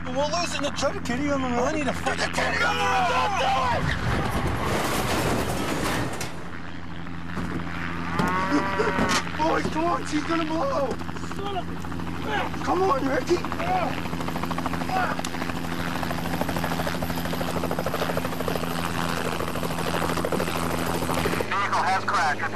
up and we'll lose it in the Try kitty on the road. I need a fucking kitty on the road don't die Boys, come on, she's gonna blow. Come on, Ricky. Vehicle has crashed.